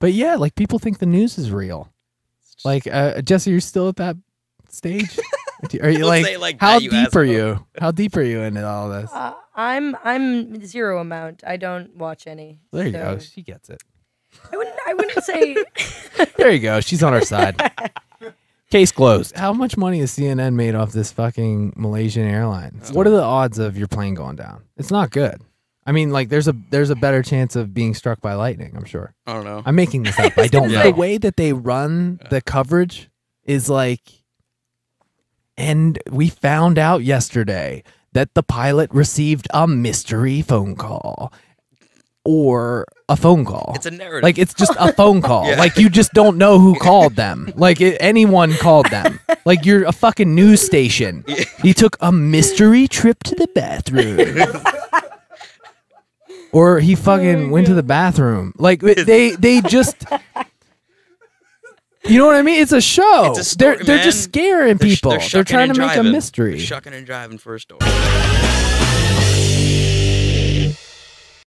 But yeah, like people think the news is real. Like uh, Jessi, you're still at that stage. are you like, say like how that, you deep are asshole. you? How deep are you into all this? Uh, I'm I'm zero amount. I don't watch any. There you go. She gets it. I wouldn't. I wouldn't say. There you go. She's on our side. Case closed. How much money has CNN made off this fucking Malaysian Airlines? What are the odds of your plane going down? It's not good. I mean, like there's a there's a better chance of being struck by lightning. I'm sure. I don't know. I'm making this up. I don't know. The way that they run the coverage is like, and we found out yesterday that the pilot received a mystery phone call or a phone call. It's a narrative. Like it's just a phone call. Yeah. Like you just don't know who called them. Like it, anyone called them. Like you're a fucking news station. He took a mystery trip to the bathroom. or he oh fucking went to the bathroom. Like they they just You know what I mean? It's a show. It's a they're they're just man. scaring They're sh- people. They're, They're, trying and to make a mystery. They're shucking and driving for a story.